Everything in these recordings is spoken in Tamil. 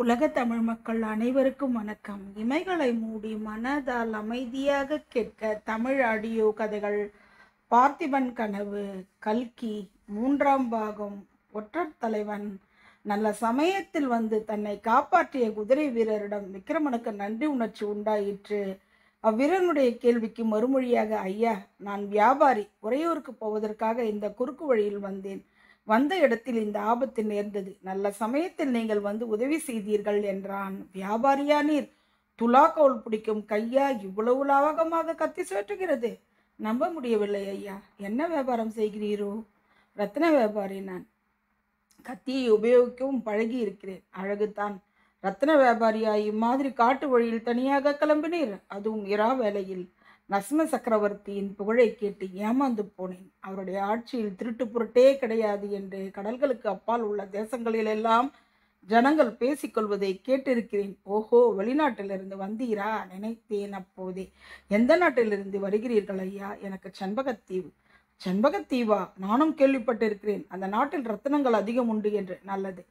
உலக தமிழ் மக்கள் அனைவருக்கும் வணக்கம். இமைகளை மூடி மனதால் அமைதியாக கேட்க தமிழ் ஆடியோ கதைகள். பார்த்திபன் கனவு கல்கி மூன்றாம் பாகம் ஒற்றர் தலைவன். நல்ல சமயத்தில் வந்து தன்னை காப்பாற்றிய குதிரை வீரரிடம் விக்ரமனுக்கு நன்றி உணர்ச்சி உண்டாயிற்று. அவ்வீரனுடைய கேள்விக்கு மறுமொழியாக ஐயா நான் வியாபாரி. உறையூருக்கு போவதற்காக இந்த குறுக்கு வழியில் வந்தேன். வந்த இடத்தில் இந்த ஆபத்து நேர்ந்தது. நல்ல சமயத்தில் நீங்கள் வந்து உதவி செய்தீர்கள் என்றான். வியாபாரியா நீர்? கவுல் பிடிக்கும் கையா இவ்வளவு லாவகமாக கத்தி சுற்றுகிறது நம்ப முடியவில்லை ஐயா. என்ன வியாபாரம் செய்கிறீரோ? ரத்ன வியாபாரி நான். கத்தியை உபயோகிக்கவும் பழகி இருக்கிறேன். அழகுதான். ரத்ன வியாபாரியா இம்மாதிரி காட்டு வழியில் தனியாக கிளம்பினீர்? அதுவும் இரா வேலையில் நஸ்ம சக்கரவர்த்தியின் புகழை கேட்டு ஏமாந்து போனேன். அவருடைய ஆட்சியில் திருட்டு பொருட்டே கிடையாது என்று கடல்களுக்கு அப்பால் உள்ள தேசங்களிலெல்லாம் ஜனங்கள் பேசிக்கொள்வதை கேட்டிருக்கிறேன். ஓஹோ வெளிநாட்டிலிருந்து வந்தீரா? நினைத்தேன் அப்போதே. எந்த நாட்டிலிருந்து வருகிறீர்கள் ஐயா? எனக்கு செண்பகத்தீவு. செண்பகத்தீவா? நானும் கேள்விப்பட்டிருக்கிறேன். அந்த நாட்டில் ரத்தனங்கள் அதிகம் உண்டு என்று. நல்லது.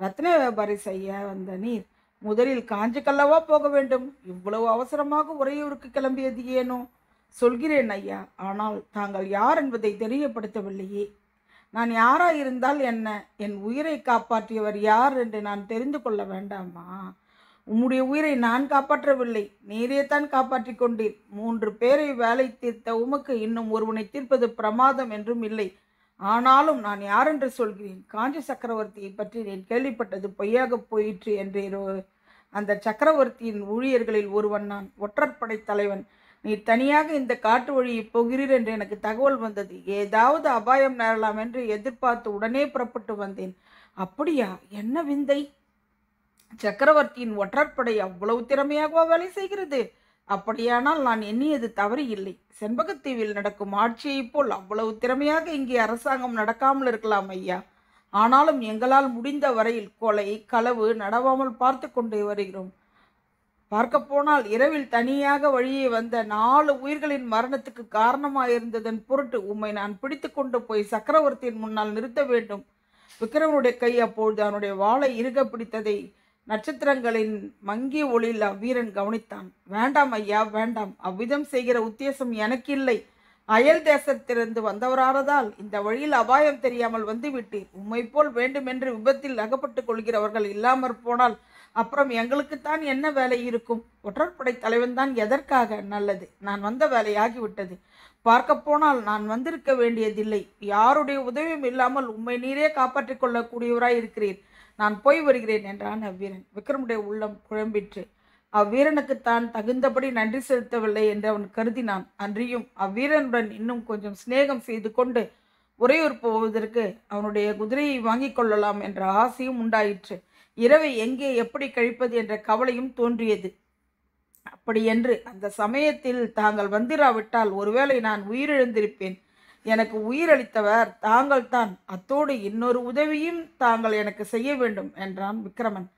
ரத்ன வியாபாரி செய்ய வந்த நீர். முதலில் காஞ்சிக்கல்லவா போக வேண்டும்? இவ்வளவு அவசரமாக உறையூருக்கு கிளம்பியது ஏனோ? சொல்கிறேன் ஐயா ஆனால் தாங்கள் யார் என்பதை தெரியப்படுத்தவில்லையே. நான் யாராயிருந்தால் என்ன? என் உயிரை காப்பாற்றியவர் யார் என்று நான் தெரிந்து கொள்ள வேண்டாமா? உம்முடைய உயிரை நான் காப்பாற்றவில்லை. நீரே தான் காப்பாற்றி கொண்டீர். மூன்று பேரை வேலை தீர்த்த உமக்கு இன்னும் ஒருவனை தீர்ப்பது பிரமாதம் என்றும் இல்லை. ஆனாலும் நான் யாரென்று சொல்கிறேன்? காஞ்சி சக்கரவர்த்தியை பற்றி நான் கேள்விப்பட்டது பொய்யாக போயிற்று என்று அந்த சக்கரவர்த்தியின் ஊழியர்களில் ஒருவன் நான் ஒற்றற்படை தலைவன். நீ தனியாக இந்த காட்டு வழியை போகிறீர் என்று எனக்கு தகவல் வந்தது. ஏதாவது அபாயம் நேரலாம் என்று எதிர்பார்த்து உடனே புறப்பட்டு வந்தேன். அப்படியா? என்ன விந்தை? சக்கரவர்த்தியின் ஒற்றற்படை அவ்வளவு திறமையாகவா வேலை செய்கிறது? அப்படியானால் நான் எண்ணியது தவறு இல்லை செண்பகத்தீவில் நடக்கும் ஆட்சியைப் போல் அவ்வளவு திறமையாக இங்கே அரசாங்கம் நடக்காமல் இருக்கலாம் ஐயா. ஆனாலும் எங்களால் முடிந்த வரையில் கொலை களவு நடவாமல் பார்த்து கொண்டே வருகிறோம். பார்க்க போனால் இரவில் தனியாக வழியே வந்த நாலு உயிர்களின் மரணத்துக்கு காரணமாயிருந்ததன் பொருட்டு உம்மை நான் பிடித்து கொண்டு போய் சக்கரவர்த்தியின் முன்னால் நிறுத்த வேண்டும். விக்ரமனுடைய கை அப்பொழுது அவனுடைய வாளை இறுக பிடித்ததை நட்சத்திரங்களின் மங்கிய ஒளியில் அவ்வீரன் கவனித்தான். வேண்டாம் ஐயா வேண்டாம். அவ்விதம் செய்கிற உத்தேசம் எனக்கு இல்லை அயல் தேசத்திலிருந்து வந்தவரானதால் இந்த வழியில் அபாயம் தெரியாமல் வந்துவிட்டு உம்மை போல் வேண்டுமென்று விபத்தில் அகப்பட்டுக் கொள்கிறவர்கள் இல்லாமற் போனால் அப்புறம் எங்களுக்குத்தான் என்ன வேலை இருக்கும்? ஒற்றற்படை தலைவன் தான் எதற்காக? நல்லது. நான் வந்த வேலையாகிவிட்டது பார்க்க போனால் நான் வந்திருக்க வேண்டியதில்லை. யாருடைய உதவியும் இல்லாமல் உம்மை நீரே காப்பாற்றிக் கொள்ளக்கூடியவராய் இருக்கிறீர் நான் போய் வருகிறேன் என்றான் அவ்வீரன். விக்ரமுடைய உள்ளம் குழம்பிற்று அவ்வீரனுக்கு தான் தகுந்தபடி நன்றி செலுத்தவில்லை என்று அவன் கருதினான். அன்றியும் அவ்வீரனுடன் இன்னும் கொஞ்சம் சிநேகம் செய்து கொண்டு உறையூர் போவதற்கு அவனுடைய குதிரையை வாங்கிக் கொள்ளலாம் என்ற ஆசையும் உண்டாயிற்று. இரவை எங்கே எப்படி கழிப்பது என்ற கவலையும் தோன்றியது. அப்படியென்று அந்த சமயத்தில் தாங்கள் வந்திராவிட்டால் ஒருவேளை நான் உயிரிழந்திருப்பேன். எனக்கு உயிரளித்தவர் தாங்கள்தான். அத்தோடு இன்னொரு உதவியும் தாங்கள் எனக்கு செய்ய வேண்டும் என்றான் விக்ரமன்.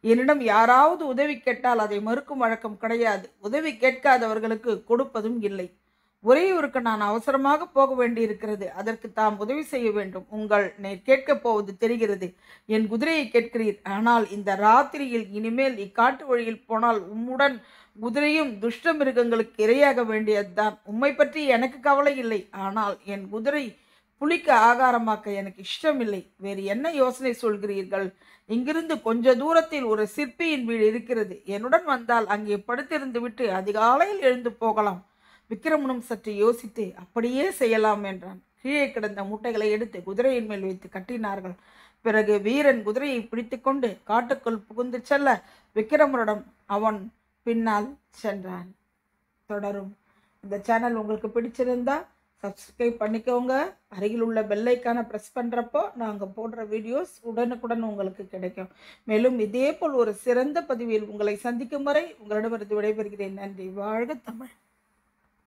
என்னிடம் யாராவது உதவி கேட்டால் அதை மறுக்கும் வழக்கம் கிடையாது. உதவி கேட்காதவர்களுக்கு கொடுப்பதும் இல்லை. ஒரே ஒருக்கு நான் அவசரமாக போக வேண்டியிருக்கிறது. அதற்கு தாம் உதவி செய்ய வேண்டும். உங்கள் நே கேட்கப் போவது தெரிகிறது. என் குதிரையை கேட்கிறீர். ஆனால் இந்த ராத்திரியில் இனிமேல் இக்காட்டு வழியில் போனால் உம்முடன் குதிரையும் துஷ்ட மிருகங்களுக்கு இரையாக வேண்டியதுதான். உம்மை பற்றி எனக்கு கவலை இல்லை. ஆனால் என் குதிரை புலிக்கு ஆகாரமாக்க எனக்கு இஷ்டமில்லை. வேறு என்ன யோசனை சொல்கிறீர்கள்? இங்கிருந்து கொஞ்ச தூரத்தில் ஒரு சிற்பியின் வீடு இருக்கிறது. என்னுடன் வந்தால் அங்கே படுத்திருந்து விட்டு அதிகாலையில் எழுந்து போகலாம். விக்ரமனும் சற்று யோசித்து அப்படியே செய்யலாம் என்றான். கீழே கிடந்த மூட்டைகளை எடுத்து குதிரையின் மேல் வைத்து கட்டினார்கள். பிறகு வீரன் குதிரையை பிடித்துக்கொண்டு காட்டுக்குள் புகுந்து செல்ல விக்ரமனிடம் அவன் பின்னால் சென்றான். தொடரும். இந்த சேனல் உங்களுக்கு பிடிச்சிருந்தா சப்ஸ்கிரைப் பண்ணிக்கோங்க. அருகில் உள்ள பெல்லைக்கான ப்ரெஸ் பண்ணுறப்போ நாங்கள் போடுற வீடியோஸ் உடனுக்குடன் உங்களுக்கு கிடைக்கும். மேலும் இதே போல் ஒரு சிறந்த பதிவில் உங்களை சந்திக்கும் வரை உங்களிடமிருந்து விடைபெறுகிறேன். நன்றி. வாழ்க தமிழ்.